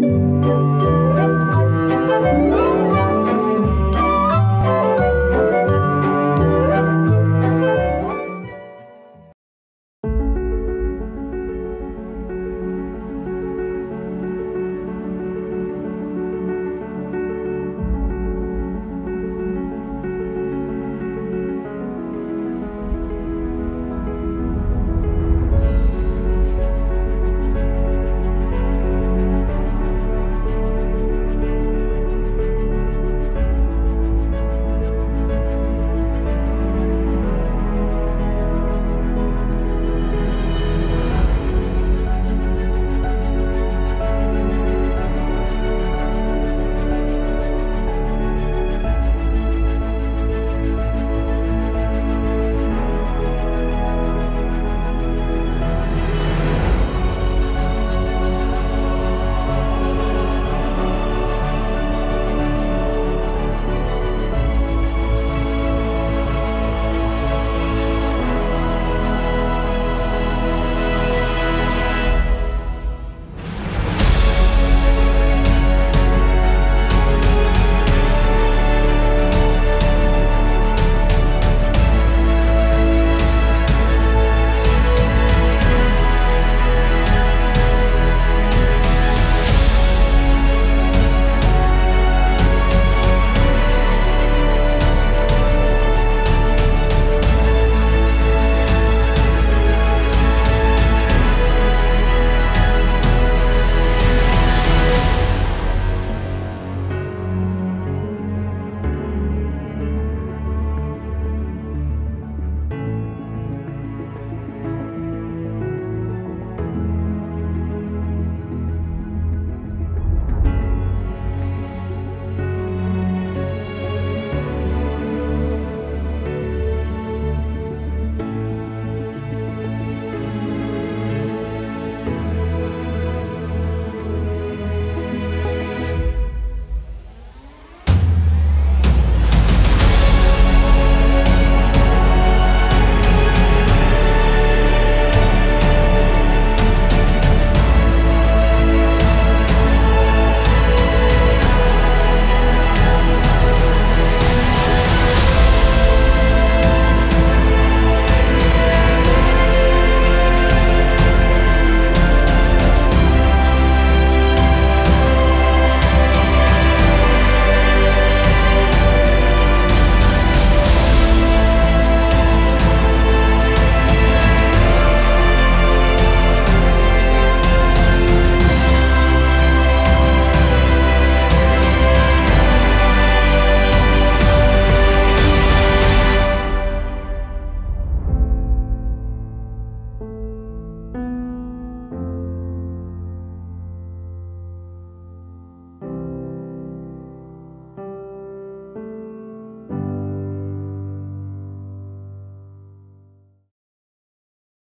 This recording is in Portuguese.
Música